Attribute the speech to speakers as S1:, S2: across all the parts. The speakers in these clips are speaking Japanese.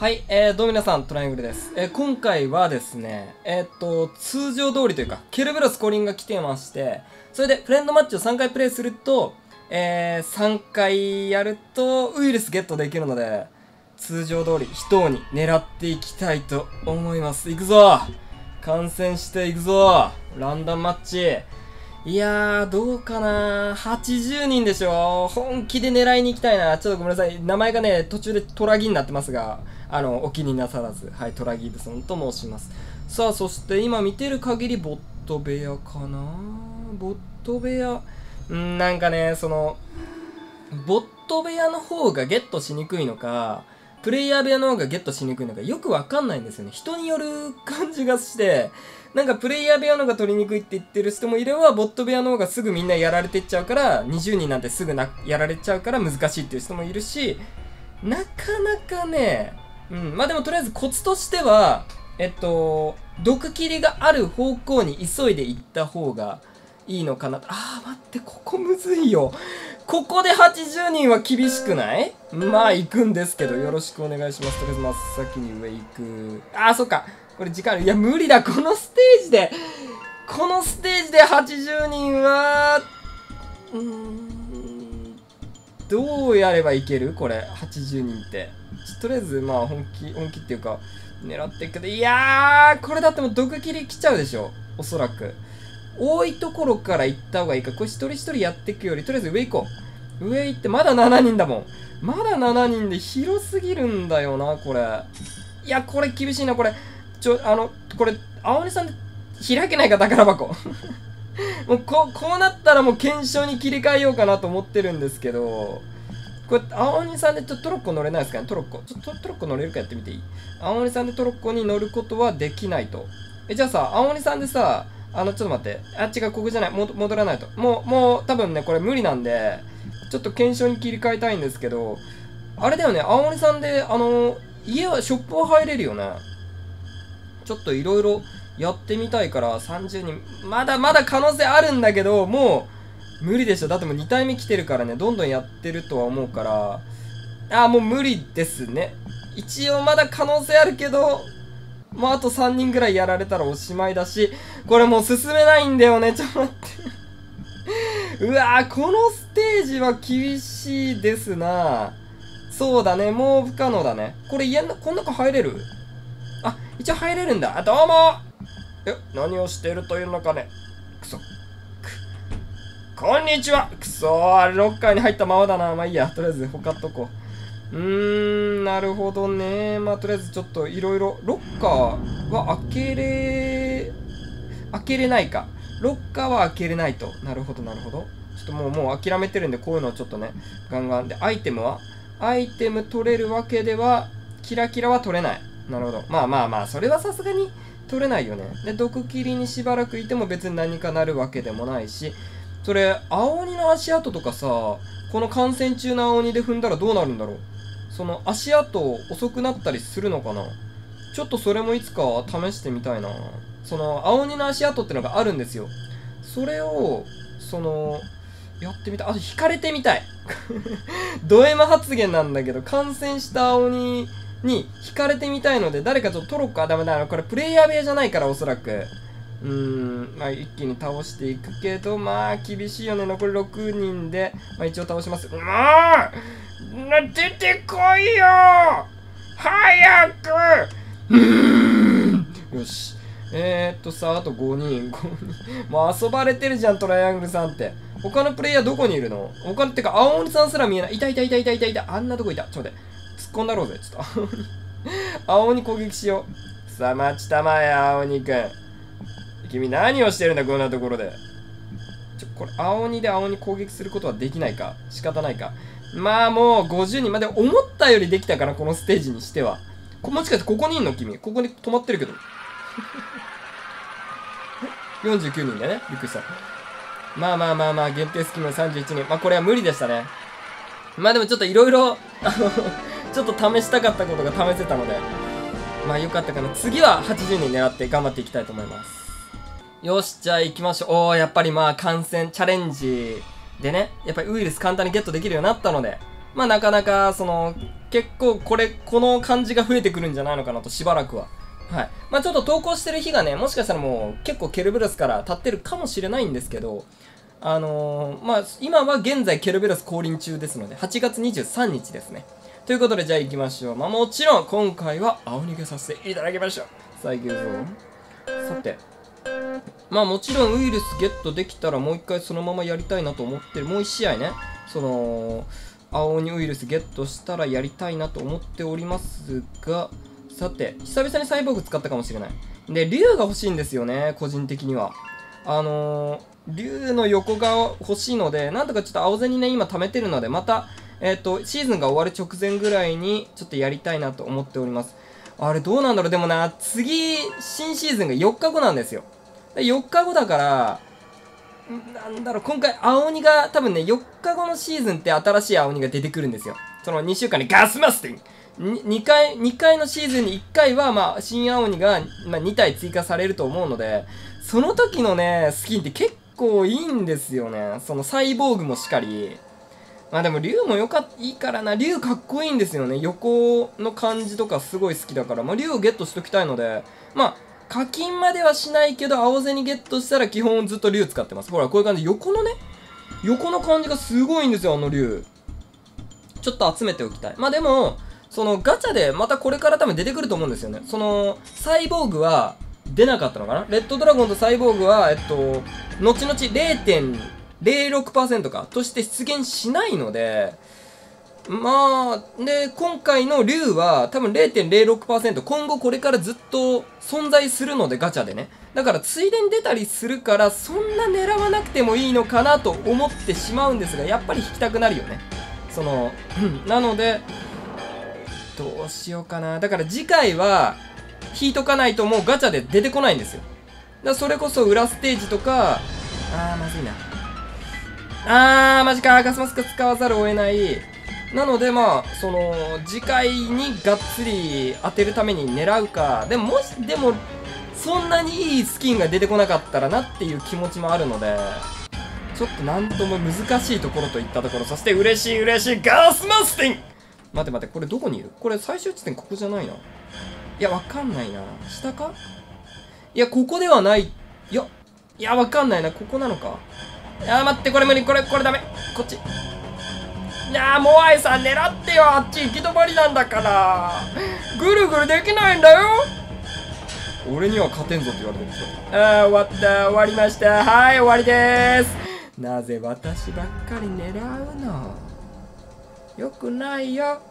S1: はい、えー、どうも皆さん、トライアングルです。えー、今回はですね、えー、っと、通常通りというか、ケルベロス降臨が来てまして、それでフレンドマッチを3回プレイすると、えー、3回やるとウイルスゲットできるので、通常通り、人に狙っていきたいと思います。いくぞ感染していくぞランダムマッチいやー、どうかな ?80 人でしょ本気で狙いに行きたいな。ちょっとごめんなさい。名前がね、途中でトラギになってますが、あの、お気になさらず。はい、トラギブソンと申します。さあ、そして今見てる限り、ボット部屋かなボット部屋。んなんかね、その、ボット部屋の方がゲットしにくいのか、プレイヤー部屋の方がゲットしにくいのかよくわかんないんですよね。人による感じがして、なんかプレイヤー部屋の方が取りにくいって言ってる人もいれば、ボット部屋の方がすぐみんなやられてっちゃうから、20人なんてすぐなやられちゃうから難しいっていう人もいるし、なかなかね、うん、まあでもとりあえずコツとしては、えっと、毒切りがある方向に急いで行った方がいいのかな。あー、待って、ここむずいよ。ここで80人は厳しくない？まあ行くんですけど、よろしくお願いします。とりあえず真っ先に上行く。あー、そっか。これ時間ある。いや、無理だ。このステージで、このステージで80人は、うーん、どうやればいける？これ、80人って。とりあえず、まあ、本気、本気っていうか、狙っていくけど、いやー、これだってもう毒切り来ちゃうでしょ。おそらく。多いところから行った方がいいか。これ一人一人やっていくより、とりあえず上行こう。上行って、まだ7人だもん。まだ7人で広すぎるんだよな、これ。いや、これ厳しいな、これ。ちょ、あの、これ、青鬼さんで開けないか、宝箱。もうこ、こうなったらもう検証に切り替えようかなと思ってるんですけど、これ、青鬼さんでちょっとトロッコ乗れないですかね？トロッコ。ちょっとトロッコ乗れるかやってみていい？青鬼さんでトロッコに乗ることはできないと。え、じゃあさ、青鬼さんでさ、あの、ちょっと待って。あ、違う、ここじゃない。も戻らないと。もう、もう、多分ね、これ無理なんで、ちょっと検証に切り替えたいんですけど、あれだよね、青鬼さんで、あの、家は、ショップは入れるよね。ちょっといろいろやってみたいから、30人、まだまだ可能性あるんだけど、もう、無理でしょ。だってもう2体目来てるからね、どんどんやってるとは思うから、あ、もう無理ですね。一応まだ可能性あるけど、もうあと3人ぐらいやられたらおしまいだし、これもう進めないんだよね。ちょっと待って。うわー、このステージは厳しいですなそうだね、もう不可能だね。これ家の、この中入れる？あ、一応入れるんだ。あ、どうもえ、何をしているというのかね。くそ。くこんにちはくそー、ロッカーに入ったままだな。まあいいや、とりあえず他っとこう。うーん、なるほどね。まあとりあえずちょっといろいろ、ロッカーは開けれ、開けれないか。ロッカーは開けれないと。なるほど、なるほど。ちょっともう、もう諦めてるんで、こういうのをちょっとね、ガンガン。で、アイテムは？アイテム取れるわけでは、キラキラは取れない。なるほど。まあまあまあ、それはさすがに取れないよね。で、毒切りにしばらくいても別に何かなるわけでもないし、それ、青鬼の足跡とかさ、この感染中の青鬼で踏んだらどうなるんだろう？その足跡遅くなったりするのかな？ちょっとそれもいつか試してみたいな。その、青鬼の足跡ってのがあるんですよ。それを、その、やってみたい。あと、引かれてみたい。ド M 発言なんだけど、感染した青鬼に引かれてみたいので、誰かちょっとトロッコ、あ、ダメだな。これプレイヤー部屋じゃないから、おそらく。うん、まあ一気に倒していくけど、まあ厳しいよね。残り6人で、まあ一応倒します。もうな出てこいよ早くうーんよし。えー、っとさ、あと5人、5人。もう遊ばれてるじゃん、トライアングルさんって。他のプレイヤーどこにいるの？他のってか、青鬼さんすら見えない。いたいたいたいたいたいた。あんなとこいた。ちょっと待って。突っ込んだろうぜ。ちょっと青鬼。青鬼攻撃しよう。さあ、待ちたまえ、青鬼くん。君何をしてるんだ、こんなところで。ちょ、これ、青鬼で青鬼攻撃することはできないか？仕方ないか？まあもう50人まで思ったよりできたかな、このステージにしては。もしかしてここにいんの？君。ここに止まってるけど。49人だね？びっくりした。まあまあまあまあ、限定スキム31人。まあこれは無理でしたね。まあでもちょっといろいろ、あの、ちょっと試したかったことが試せたので、まあよかったかな。次は80人狙って頑張っていきたいと思います。よし、じゃあ行きましょう。おー、やっぱりまあ感染、チャレンジでね、やっぱりウイルス簡単にゲットできるようになったので、まあなかなかその、結構これ、この感じが増えてくるんじゃないのかなと、しばらくは。はい。まあちょっと投稿してる日がね、もしかしたらもう結構ケルベロスから経ってるかもしれないんですけど、あのー、まあ今は現在ケルベロス降臨中ですので、8月23日ですね。ということで、じゃあ行きましょう。まあもちろん、今回は青逃げさせていただきましょう。さあ行くぞ。さて。まあもちろんウイルスゲットできたらもう一回そのままやりたいなと思ってる。もう一試合ね。その、青鬼ウイルスゲットしたらやりたいなと思っておりますが、さて、久々にサイボーグ使ったかもしれない。で、竜が欲しいんですよね、個人的には。あのー、竜の横が欲しいので、なんとかちょっと青銭ね、今貯めてるので、また、えっ、ー、と、シーズンが終わる直前ぐらいに、ちょっとやりたいなと思っております。あれどうなんだろうでもな、次、新シーズンが4日後なんですよ。4日後だから、なんだろう、今回、青鬼が、多分ね、4日後のシーズンって新しい青鬼が出てくるんですよ。その2週間にガスマスティン 2, 回、2回のシーズンに1回は、まあ、新青鬼が、まあ、2体追加されると思うので、その時のね、スキンって結構いいんですよね。そのサイボーグもしっかり。まあでも、竜もよかいいからな。竜かっこいいんですよね。横の感じとかすごい好きだから。まあ、竜をゲットしときたいので、まあ、課金まではしないけど、青銭ゲットしたら基本ずっと竜使ってます。ほら、こういう感じ。横のね、横の感じがすごいんですよ、あの竜。ちょっと集めておきたい。まあでも、そのガチャでまたこれから多分出てくると思うんですよね。その、サイボーグは出なかったのかな？レッドドラゴンとサイボーグは、えっと、後々0.06%か、として出現しないので、まあ、で、今回の竜は多分0.06%、今後これからずっと存在するので、ガチャでね。だから、ついでに出たりするから、そんな狙わなくてもいいのかなと思ってしまうんですが、やっぱり引きたくなるよね。その、なので、どうしようかな。だから次回は、引いとかないともうガチャで出てこないんですよ。だそれこそ裏ステージとか、あー、まずいな。あー、マジか。ガスマスク使わざるを得ない。なのでまあ、その、次回にがっつり当てるために狙うか、でももし、でも、そんなにいいスキンが出てこなかったらなっていう気持ちもあるので、ちょっとなんとも難しいところといったところ、そして嬉しい嬉しいガースマスティン待て待て、これどこにいる？これ最終地点ここじゃないな。いや、わかんないな。下か？いや、ここではない。いや、いや、わかんないな。ここなのか。いや、待って、これ無理。これ、これダメ。こっち。いやー、モアイさん狙ってよ、あっち行き止まりなんだから。ぐるぐるできないんだよ。俺には勝てんぞって言われてるんですよ。あー、終わった、終わりました。はい、終わりです。なぜ私ばっかり狙うの？よくないよ。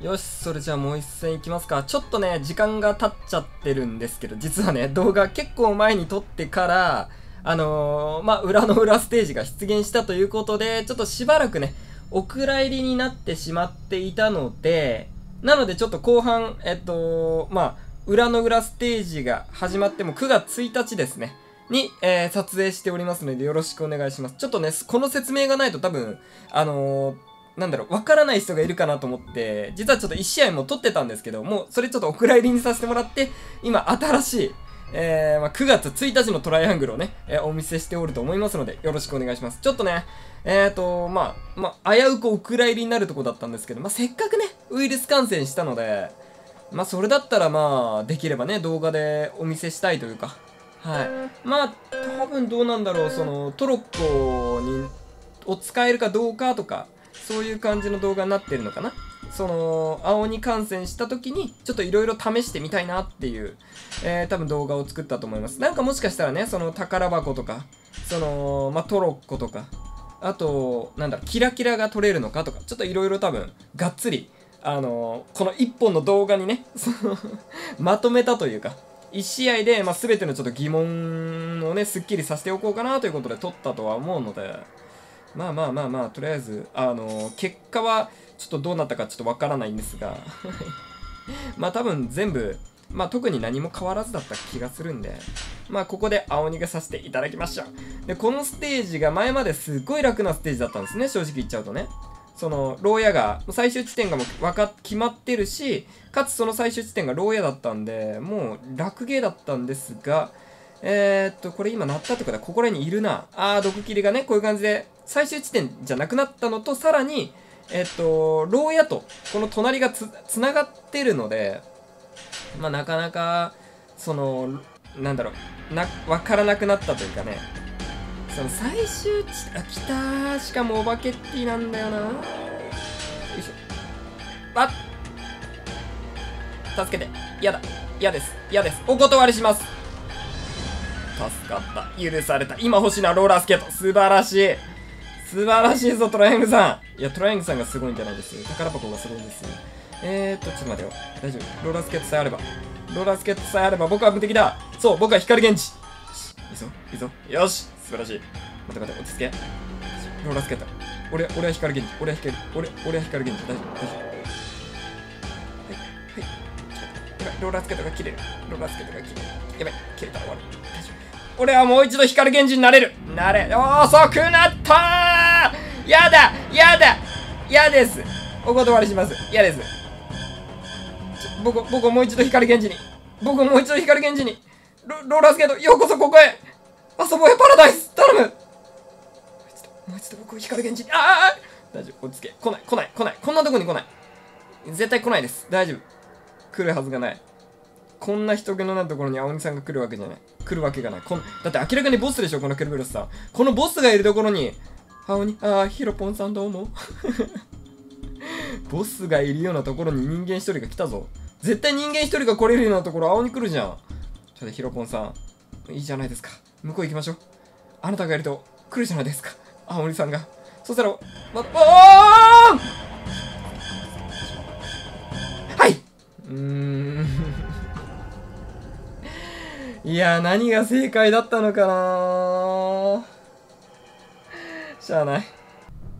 S1: よし、それじゃあもう一戦いきますか。ちょっとね、時間が経っちゃってるんですけど、実はね、動画結構前に撮ってから、あのー、まあ、裏の裏ステージが出現したということで、ちょっとしばらくね、お蔵入りになってしまっていたので、なのでちょっと後半、えっと、まあ、裏の裏ステージが始まっても9月1日ですね。に、えー、撮影しておりますのでよろしくお願いします。ちょっとね、この説明がないと多分、あのー、なんだろう、わからない人がいるかなと思って、実はちょっと1試合も撮ってたんですけど、もうそれちょっとお蔵入りにさせてもらって、今新しい、えー、まあ、9月1日のトライアングルをね、えー、お見せしておると思いますので、よろしくお願いします。ちょっとね、えーと、まあ、まあ、危うくお蔵入りになるとこだったんですけど、まあ、せっかくね、ウイルス感染したので、まあ、それだったらまあ、できればね、動画でお見せしたいというか、はい。まあ、多分どうなんだろう、その、トロッコに、を使えるかどうかとか、そういう感じの動画になってるのかなその、青に感染した時に、ちょっといろいろ試してみたいなっていう、えー、多分動画を作ったと思います。なんかもしかしたらね、その宝箱とか、その、まあ、トロッコとか、あと、なんだろ、キラキラが撮れるのかとか、ちょっといろいろ多分、がっつり、あのー、この1本の動画にね、そ のまとめたというか、1試合で、まあ、全てのちょっと疑問をね、すっきりさせておこうかなということで撮ったとは思うので、まあまあまあまあ、とりあえず、あのー、結果は、ちょっとどうなったかちょっとわからないんですが まあ多分全部、まあ特に何も変わらずだった気がするんで、まあここで青逃げさせていただきました。で、このステージが前まですっごい楽なステージだったんですね、正直言っちゃうとね。その、牢屋が、最終地点がもうわか、決まってるし、かつその最終地点が牢屋だったんで、もう楽ゲーだったんですが、えー、っと、これ今鳴ったってことは、ここらにいるな。あー、毒切りがね、こういう感じで、最終地点じゃなくなったのと、さらに、えっと、牢屋と、この隣がつ、つながってるので、まあ、なかなか、その、なんだろう、な、わからなくなったというかね、その最終地、あ、来たー。しかもオバケッティなんだよな。よいしょ。あ助けて。嫌だ。嫌です。嫌です。お断りします。助かった。許された。今欲しいのはローラースケート。素晴らしい。素晴らしいぞ、トライアングさん。いや、トライアングさんがすごいんじゃないですよ。宝箱がすごいんですよ。えーっと、ちょっと待てよ。大丈夫。ローラースケートさえあれば。ローラースケートさえあれば僕は無敵だ。そう、僕は光源氏。いいぞ、いいぞ。よし素晴らしい。待て待て、落ち着け。ローラースケート。俺、俺は光源氏。俺は光、俺、俺は光源氏。大丈夫、大丈夫。はい、はい。ローラースケートが切れる。ローラースケートが切れる。やばい、切れたら終わる。大丈夫。俺はもう一度光源氏になれるなれよ遅くなったーやだやだ嫌です。お断りします。嫌です。僕僕もう一度光源氏に。僕もう一度光源氏に。ロローラースケートようこそここへ。遊ぼうよパラダイス。頼む。もう一度もう一度僕を光源氏に。ああ大丈夫落ち着け。来ない来ない来ない。こんなとこに来ない。絶対来ないです。大丈夫。来るはずがない。こんな人気のないところに青鬼さんが来るわけじゃない。来るわけがない。こんだって明らかにボスでしょ、このケルベロスさん。このボスがいるところに、青鬼、ああ、ヒロポンさんどうも。ボスがいるようなところに人間一人が来たぞ。絶対人間一人が来れるようなところ、青鬼来るじゃん。ちょっとヒロポンさん、いいじゃないですか。向こう行きましょう。あなたがいると来るじゃないですか。青鬼さんが。そしたら、ま、おーはいうーん。いや何が正解だったのかなしゃあない。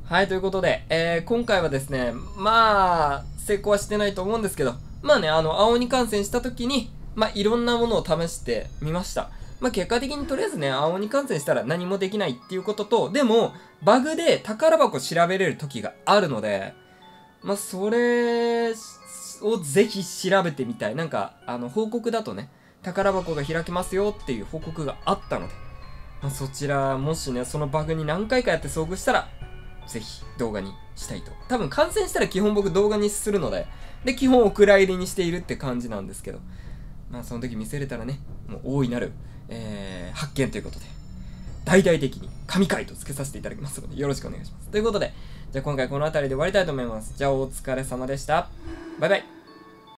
S1: はい、ということで、えー、今回はですね、まあ、成功はしてないと思うんですけど、まあね、あの、青鬼感染した時に、まあ、いろんなものを試してみました。まあ、結果的にとりあえずね、青鬼感染したら何もできないっていうことと、でも、バグで宝箱調べれる時があるので、まあ、それをぜひ調べてみたい。なんか、あの、報告だとね、宝箱が開けますよっていう報告があったので、まあ、そちら、もしね、そのバグに何回かやって遭遇したら、ぜひ動画にしたいと。多分感染したら基本僕動画にするので、で、基本お蔵入りにしているって感じなんですけど、まあその時見せれたらね、もう大いなる、えー、発見ということで、大々的に神回と付けさせていただきますので、よろしくお願いします。ということで、じゃあ今回この辺りで終わりたいと思います。じゃあお疲れ様でした。バイバイ。